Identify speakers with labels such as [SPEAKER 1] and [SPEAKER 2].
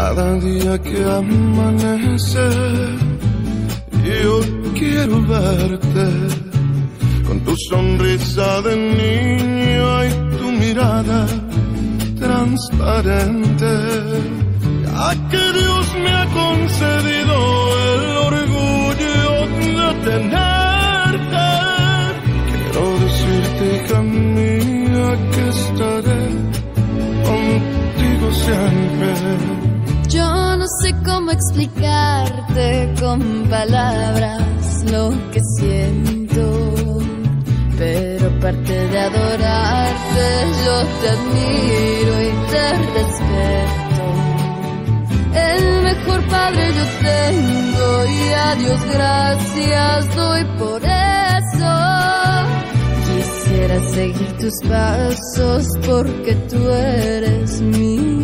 [SPEAKER 1] Cada día que amanece, yo quiero verte con tu sonrisa de niño y tu mirada transparente. Ya que Dios me ha concedido el orgullo de tenerte, quiero decirte, hija mía, que estaré contigo siempre.
[SPEAKER 2] No sé cómo explicarte con palabras lo que siento, pero aparte de adorarte, yo te admiro y te respeto. El mejor padre yo tengo y a Dios gracias doy por eso. Quisiera seguir tus pasos porque tú eres mío.